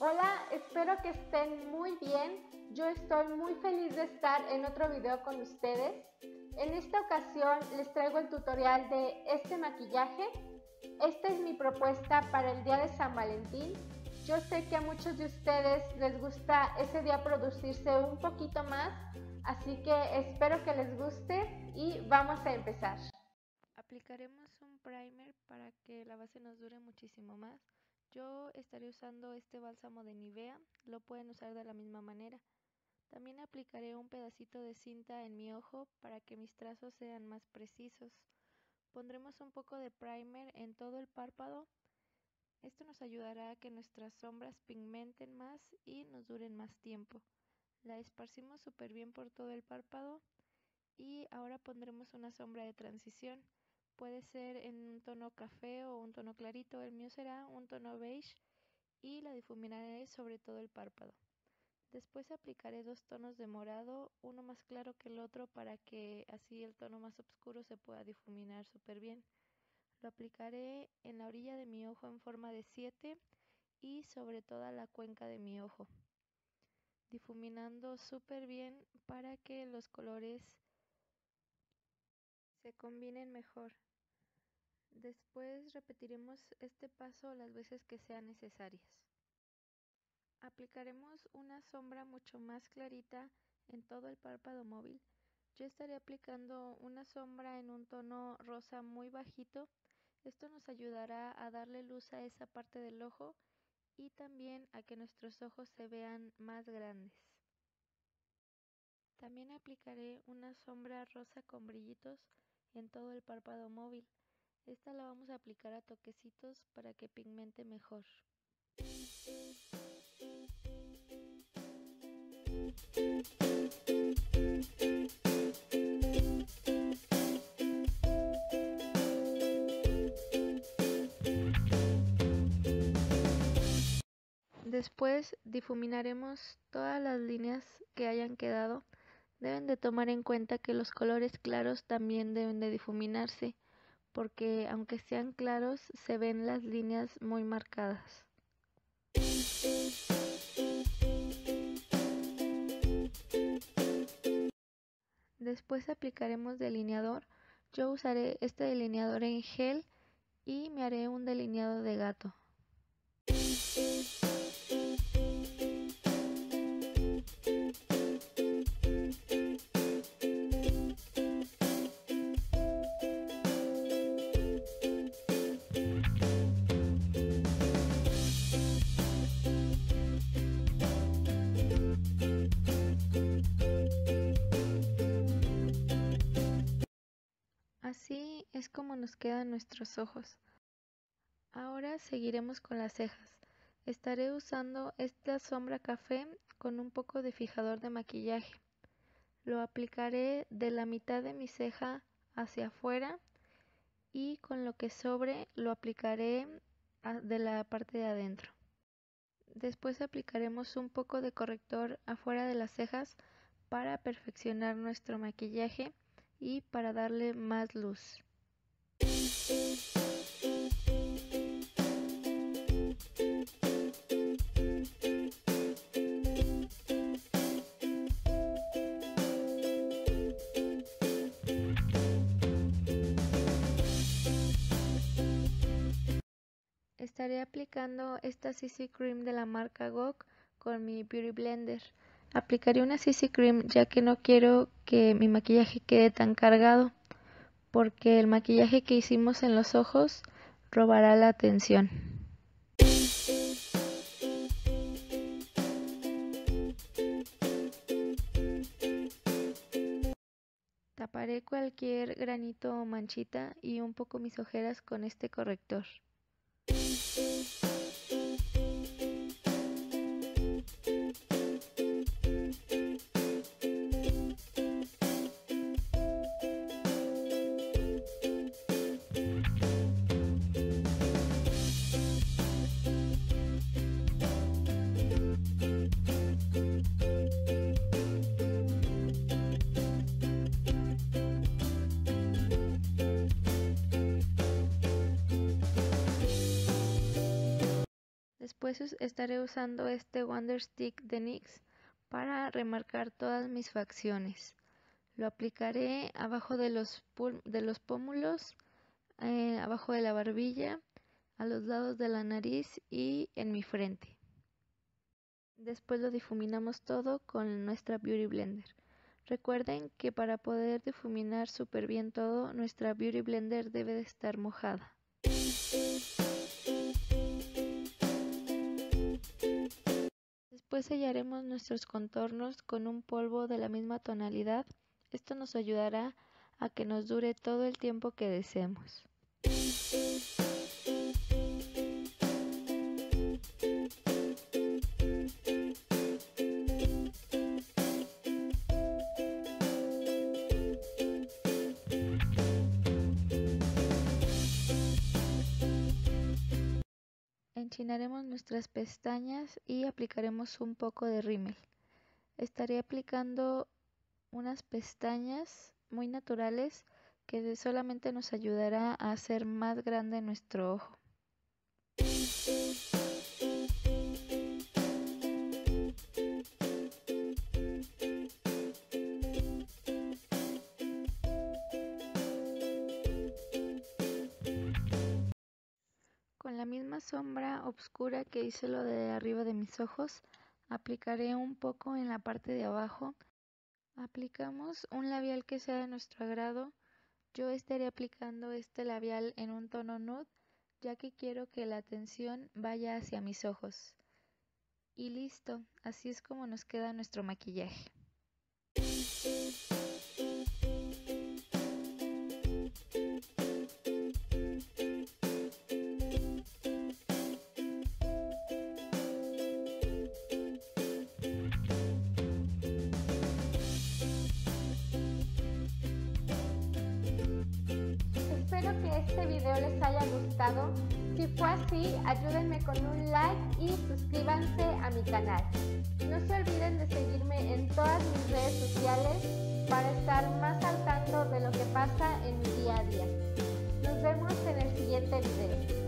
Hola, espero que estén muy bien. Yo estoy muy feliz de estar en otro video con ustedes. En esta ocasión les traigo el tutorial de este maquillaje. Esta es mi propuesta para el día de San Valentín. Yo sé que a muchos de ustedes les gusta ese día producirse un poquito más, así que espero que les guste y vamos a empezar. Aplicaremos un primer para que la base nos dure muchísimo más. Yo estaré usando este bálsamo de Nivea, lo pueden usar de la misma manera. También aplicaré un pedacito de cinta en mi ojo para que mis trazos sean más precisos. Pondremos un poco de primer en todo el párpado. Esto nos ayudará a que nuestras sombras pigmenten más y nos duren más tiempo. La esparcimos súper bien por todo el párpado y ahora pondremos una sombra de transición. Puede ser en un tono café o un tono clarito, el mío será un tono beige y la difuminaré sobre todo el párpado. Después aplicaré dos tonos de morado, uno más claro que el otro para que así el tono más oscuro se pueda difuminar súper bien. Lo aplicaré en la orilla de mi ojo en forma de 7 y sobre toda la cuenca de mi ojo, difuminando súper bien para que los colores se combinen mejor. Después repetiremos este paso las veces que sean necesarias. Aplicaremos una sombra mucho más clarita en todo el párpado móvil. Yo estaré aplicando una sombra en un tono rosa muy bajito. Esto nos ayudará a darle luz a esa parte del ojo y también a que nuestros ojos se vean más grandes. También aplicaré una sombra rosa con brillitos en todo el párpado móvil. Esta la vamos a aplicar a toquecitos para que pigmente mejor. Después difuminaremos todas las líneas que hayan quedado. Deben de tomar en cuenta que los colores claros también deben de difuminarse porque aunque sean claros se ven las líneas muy marcadas. Después aplicaremos delineador. Yo usaré este delineador en gel y me haré un delineado de gato. Es como nos quedan nuestros ojos. Ahora seguiremos con las cejas. Estaré usando esta sombra café con un poco de fijador de maquillaje. Lo aplicaré de la mitad de mi ceja hacia afuera y con lo que sobre lo aplicaré de la parte de adentro. Después aplicaremos un poco de corrector afuera de las cejas para perfeccionar nuestro maquillaje y para darle más luz. Estaré aplicando esta CC Cream de la marca GOK con mi Beauty Blender. Aplicaré una CC Cream ya que no quiero que mi maquillaje quede tan cargado porque el maquillaje que hicimos en los ojos robará la atención. Taparé cualquier granito o manchita y un poco mis ojeras con este corrector. Estaré usando este Wonder Stick de NYX para remarcar todas mis facciones. Lo aplicaré abajo de los, de los pómulos, eh, abajo de la barbilla, a los lados de la nariz y en mi frente. Después lo difuminamos todo con nuestra Beauty Blender. Recuerden que para poder difuminar súper bien todo, nuestra Beauty Blender debe de estar mojada. Después sellaremos nuestros contornos con un polvo de la misma tonalidad. Esto nos ayudará a que nos dure todo el tiempo que deseemos. Enchinaremos nuestras pestañas y aplicaremos un poco de rímel. Estaré aplicando unas pestañas muy naturales que solamente nos ayudará a hacer más grande nuestro ojo. Sombra oscura que hice lo de arriba de mis ojos, aplicaré un poco en la parte de abajo. Aplicamos un labial que sea de nuestro agrado. Yo estaré aplicando este labial en un tono nude, ya que quiero que la atención vaya hacia mis ojos. Y listo, así es como nos queda nuestro maquillaje. Este video les haya gustado. Si fue así, ayúdenme con un like y suscríbanse a mi canal. No se olviden de seguirme en todas mis redes sociales para estar más al tanto de lo que pasa en mi día a día. Nos vemos en el siguiente video.